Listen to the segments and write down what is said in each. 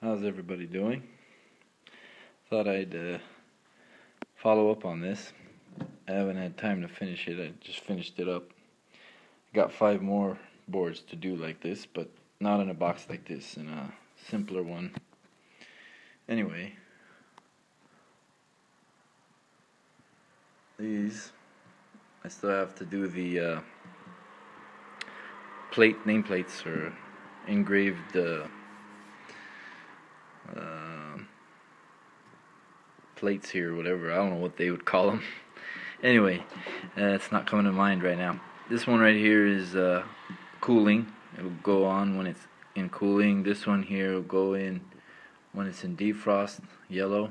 How's everybody doing? Thought I'd uh, follow up on this. I haven't had time to finish it. I just finished it up. Got five more boards to do like this, but not in a box like this, in a simpler one. Anyway, these I still have to do the uh, plate nameplates or engraved. Uh, uh, plates here, whatever. I don't know what they would call them. anyway, uh, it's not coming to mind right now. This one right here is uh, cooling. It'll go on when it's in cooling. This one here will go in when it's in defrost, yellow.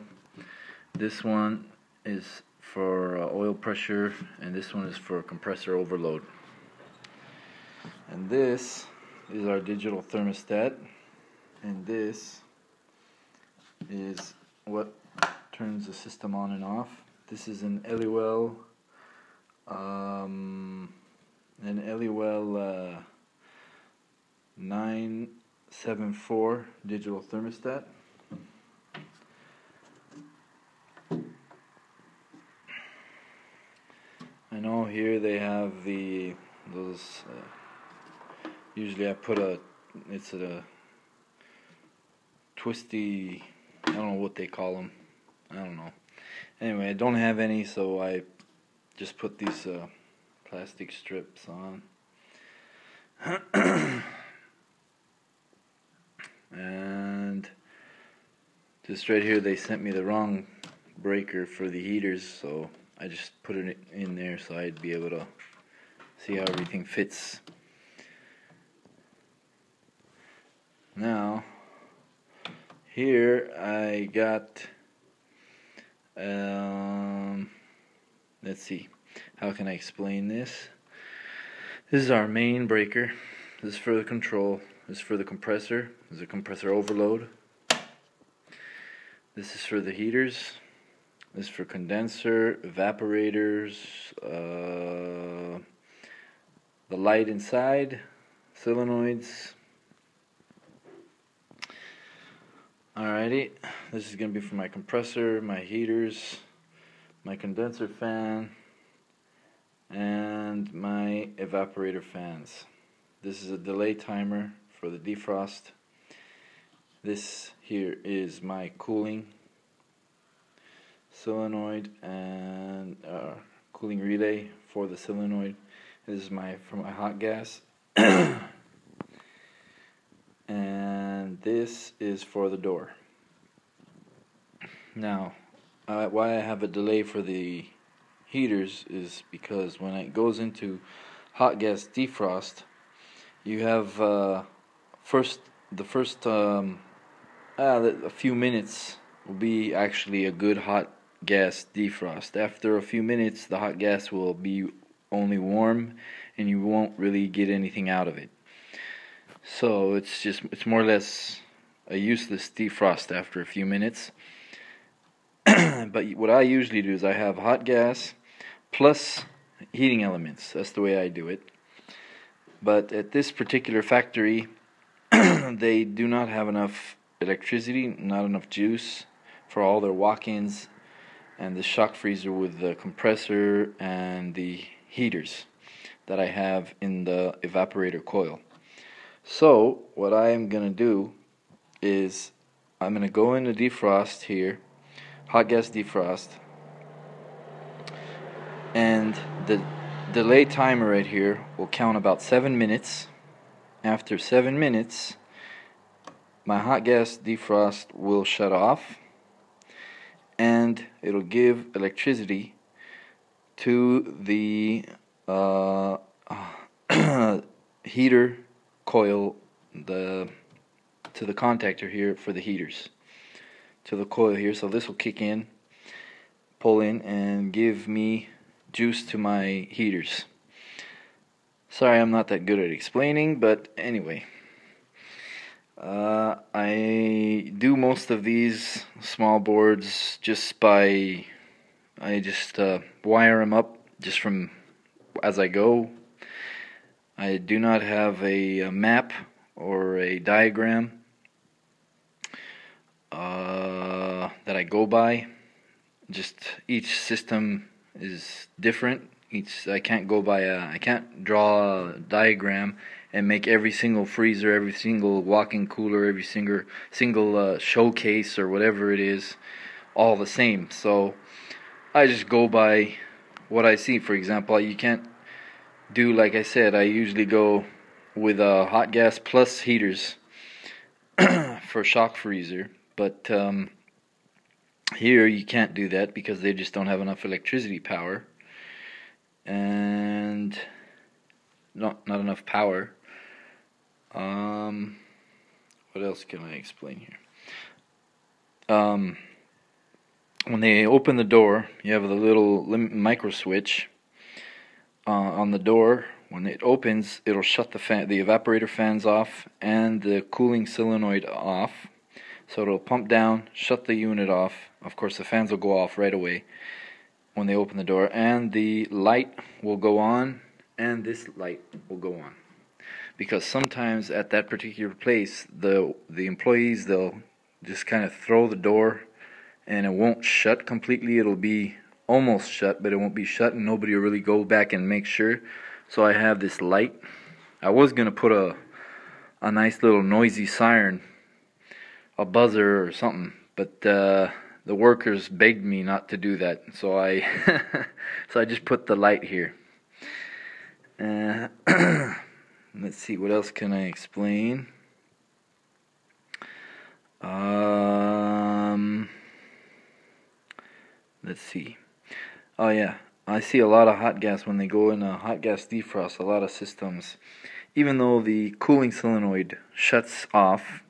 This one is for uh, oil pressure, and this one is for compressor overload. And this is our digital thermostat, and this is what turns the system on and off. This is an Eliwell, um, an Eliwell uh, 974 digital thermostat. I know here they have the those. Uh, usually I put a it's a twisty I don't know what they call them. I don't know. Anyway, I don't have any, so I just put these uh, plastic strips on. and just right here, they sent me the wrong breaker for the heaters, so I just put it in there so I'd be able to see how everything fits. Now, here I got um, let's see. How can I explain this? This is our main breaker. This is for the control. This is for the compressor. This is a compressor overload. This is for the heaters. This is for condenser evaporators uh, the light inside solenoids Alrighty, this is going to be for my compressor, my heaters, my condenser fan, and my evaporator fans. This is a delay timer for the defrost. This here is my cooling solenoid and uh, cooling relay for the solenoid. This is my for my hot gas. this is for the door. Now, uh, why I have a delay for the heaters is because when it goes into hot gas defrost, you have uh, first the first um, uh, a few minutes will be actually a good hot gas defrost. After a few minutes, the hot gas will be only warm, and you won't really get anything out of it. So it's just it's more or less a useless defrost after a few minutes. but what I usually do is I have hot gas plus heating elements. That's the way I do it. But at this particular factory, they do not have enough electricity, not enough juice for all their walk-ins and the shock freezer with the compressor and the heaters that I have in the evaporator coil. So what I am going to do is I'm going to go into defrost here, hot gas defrost, and the delay timer right here will count about 7 minutes. After 7 minutes, my hot gas defrost will shut off and it'll give electricity to the uh, heater coil the to the contactor here for the heaters. To the coil here so this will kick in pull in and give me juice to my heaters. Sorry I'm not that good at explaining but anyway. Uh, I do most of these small boards just by I just uh, wire them up just from as I go I do not have a, a map or a diagram uh, that I go by. Just each system is different. Each I can't go by a I can't draw a diagram and make every single freezer, every single walk-in cooler, every single single uh, showcase or whatever it is, all the same. So I just go by what I see. For example, you can't do like I said. I usually go with uh, hot gas plus heaters for shock freezer, but um, here you can't do that because they just don't have enough electricity power and not not enough power. Um, what else can I explain here? Um, when they open the door, you have the little micro switch uh, on the door. When it opens, it'll shut the fan, the evaporator fans off and the cooling solenoid off. So it'll pump down, shut the unit off. Of course, the fans will go off right away when they open the door, and the light will go on, and this light will go on. Because sometimes at that particular place, the the employees they'll just kind of throw the door, and it won't shut completely. It'll be almost shut, but it won't be shut, and nobody will really go back and make sure. So I have this light. I was gonna put a a nice little noisy siren, a buzzer or something, but. Uh, the workers begged me not to do that, so I so I just put the light here. Uh, let's see, what else can I explain? Um, let's see. Oh yeah, I see a lot of hot gas when they go in a hot gas defrost. A lot of systems, even though the cooling solenoid shuts off.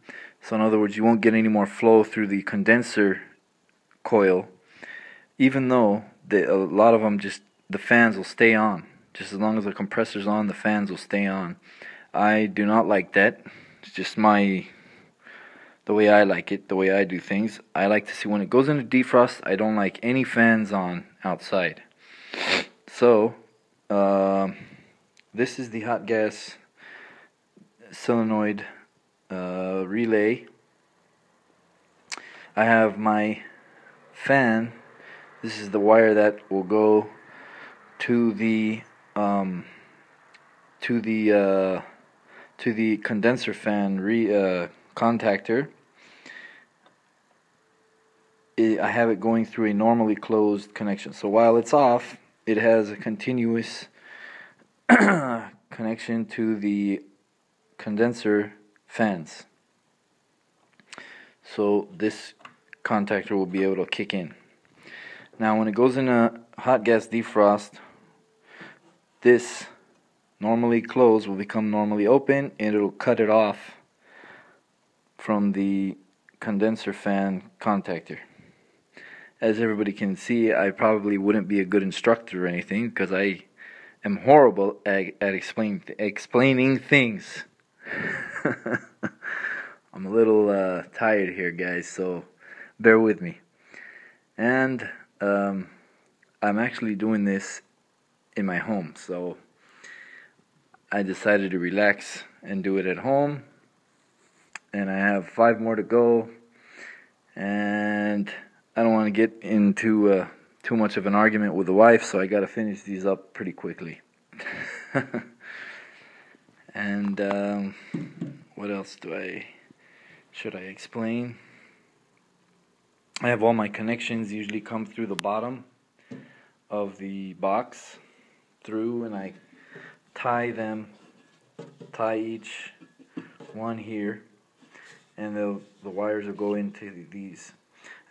So in other words, you won't get any more flow through the condenser coil, even though a lot of them just the fans will stay on. Just as long as the compressor's on, the fans will stay on. I do not like that. It's just my the way I like it, the way I do things. I like to see when it goes into defrost, I don't like any fans on outside. So, uh, this is the hot gas solenoid uh, relay. I have my fan, this is the wire that will go to the um, to the uh, to the condenser fan re uh, contactor. I have it going through a normally closed connection. So while it's off, it has a continuous connection to the condenser fans. So this contactor will be able to kick in. Now when it goes in a hot gas defrost, this normally closed will become normally open and it'll cut it off from the condenser fan contactor. As everybody can see, I probably wouldn't be a good instructor or anything because I am horrible at, at explain, explaining things. I'm a little uh, tired here, guys, so bear with me. And um, I'm actually doing this in my home, so I decided to relax and do it at home. And I have five more to go, and want to get into uh, too much of an argument with the wife, so I got to finish these up pretty quickly. and um, what else do I should I explain? I have all my connections usually come through the bottom of the box through and I tie them tie each one here and the the wires will go into these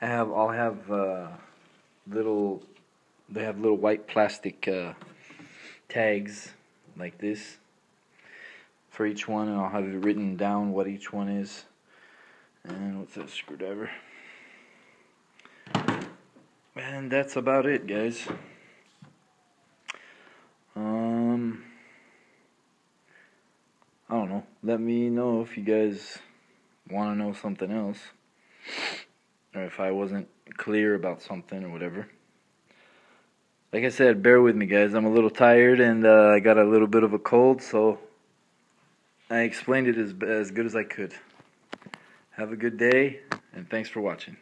I have I'll have uh, little they have little white plastic uh, tags like this for each one and I'll have it written down what each one is and what's that screwdriver and that's about it, guys. Um, I don't know. Let me know if you guys want to know something else, or if I wasn't clear about something or whatever. Like I said, bear with me, guys. I'm a little tired and uh, I got a little bit of a cold, so I explained it as as good as I could. Have a good day. and thanks for watching.